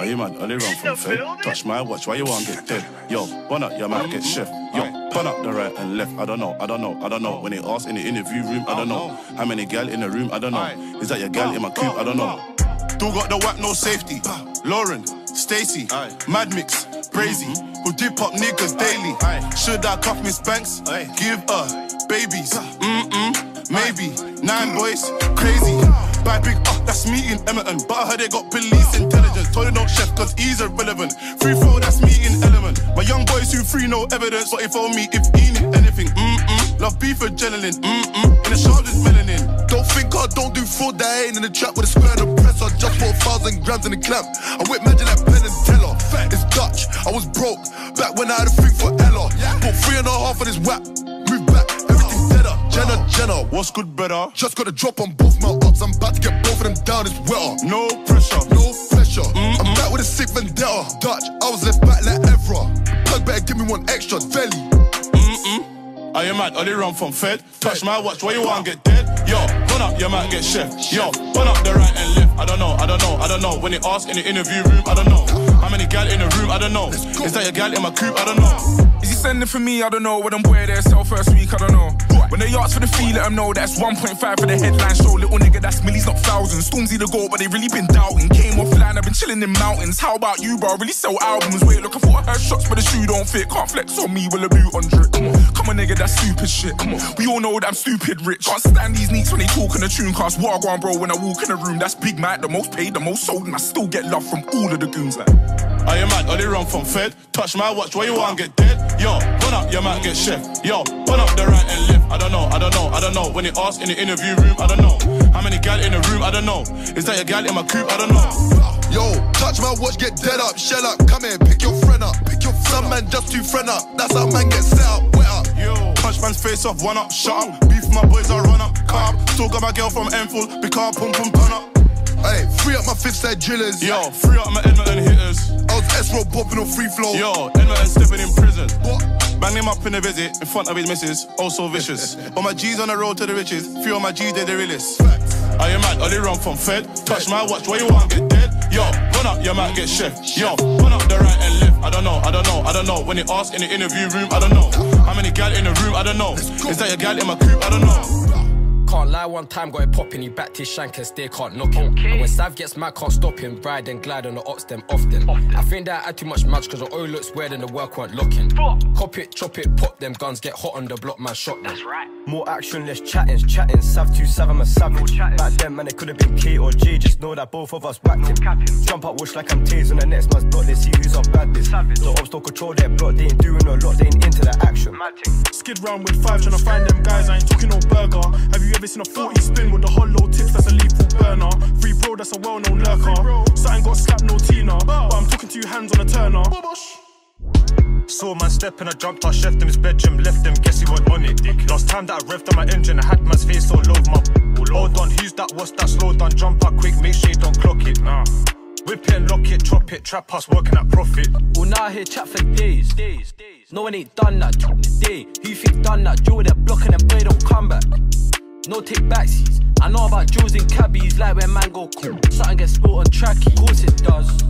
Are you mad? Only run from Fed. Touch my watch, why you want get dead? Yo, burn up, your man get chef. Yo, burn up the right and left. I don't know, I don't know, I don't know. When they ask in the interview room, I don't know. How many gal in the room, I don't know. Is that your gal in my coop? I don't know. Still got the whack, no safety. Lauren, Stacy, Mad Mix, Brazy, mm-hmm. who dip up niggas daily. Should I cuff Miss Banks? Give her babies. Mm-mm, maybe. Nine boys, crazy. Buy big up, that's me in Edmonton. But I heard they got police intelligence. Told they don't chef, cause he's irrelevant. Free throw, that's me in element. My young boys who free no evidence, but if on me if he need anything. Mm-mm. Love beef adrenaline. Mm-mm. In the shop there's melanin. Don't think I don't do fraud that ain't in the trap with a square and a press. I just put a thousand grams in the clamp. I whip magic like Penn and Teller. It's Dutch, I was broke back when I had a thing for Ella. Put three and a half on this whap. Move back. Jenna, Jenna. What's good, brother? Just got a drop on both my ups. I'm about to get both of them down. It's wetter. No pressure. No pressure. I'm back with a sick vendetta. Dutch, I was left back like Evra. Plug better give me one extra. Velly. Are you mad? Only run from Fed. Touch my watch, why you want get dead? Yo, run up, you might get chef. Yo, run up the right and left. I don't know, I don't know, I don't know. When they ask in the interview room, I don't know. How many gal in the room? I don't know. Is that your gal in my coop? I don't know. Sending for me? I don't know. When I'm boy there sell first week, I don't know. When they ask for the fee, let them know that's 1.5 for the headline show. Little nigga, that's millies, not thousands. Stormzy the goal, but they really been doubting. Came offline, I've been chilling in mountains. How about you, bro? Really sell albums. Wait, look, I thought I heard shots, but the shoe don't fit. Can't flex on me with a boot on drip. Come on, come on, nigga, that's stupid shit. Come on, we all know that I'm stupid rich. Can't stand these neeks when they talk in the tune cast. What I bro, when I walk in the room, that's Big Mac, the most paid, the most sold, and I still get love from all of the goons. Like, Are you mad? Only run from Fed. Touch my watch, why you want get dead? Yo, run up, you might get chef. Yo, run up the right and left. I don't know, I don't know, I don't know. When they ask in the interview room, I don't know. How many gal in the room? I don't know. Is that a gal in my coop? I don't know. Yo, touch my watch, get dead up, shell up. Come here, pick your friend up. Pick your friend Some man just too friend up. That's how man get set up, wet up. Yo, punch man's face off, one up, shut up. Beef my boys, I run up, calm. Still got my girl from Enfield, car, pum pum, turn up. Hey, free up my fifth side drillers. Yo, free up my Edmonton hitters. I was S-Row popping on free flow. Yo, Edmonton stepping in prison. What? Bang him up in a visit in front of his missus, oh so vicious. All my G's on the road to the riches, few of my G's they're the realest. Are you mad? Are they run from Fed? Touch my watch, where you want get dead? Yo, run up, you might get chef. Yo, run up the right and left. I don't know, I don't know, I don't know. When they ask in the interview room, I don't know. How many gal in the room? I don't know. Is that your gal in my coop? I don't know. Can't lie, one time got it popping, he backed his shank and still can't knock him. And when Sav gets mad, can't stop him. Ride and glide on the ox them often. I think that I had too much match cause the oil looks weird and the work weren't locking. Cop it, chop it, pop them guns, get hot on the block, man, shot them. More action, less chatting, chatting. Sav to Sav, I'm a savage. Back then, man, it could have been K or G. Just know that both of us whacked him. Jump up, wish like I'm tasing the next man's block. They see who's up bad this. The ops don't control their block. They ain't doing a lot. They ain't into the action. Skid round with five, tryna find them guys. I ain't talking no burger. Have you ever seen a 40 spin with the hollow tips? That's a lethal burner. Free bro, that's a well known lurker. Something got slapped, no Tina. But I'm talking to you hands on a turner. Saw man step and I jumped, I chefed him his bedroom, left him, guess he wasn't on it. Dick. Last time that I revved on my engine, I had man's face all over my. Hold on, who's that? What's that? Slow down, jump up quick, make sure you don't clock it. Nah. Whip it and lock it, chop it, trap us working at profit. Well, now I hear chat for days. days, days. No one ain't done that day. Who think done that? Joe with that block and that boy don't come back. Take backsies. I know about Joes and cabbies, like when man go cool. Something gets spilled on tracky. Of course it does.